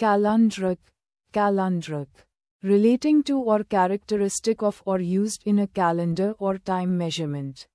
Calendric, calendric. Relating to or characteristic of or used in a calendar or time measurement.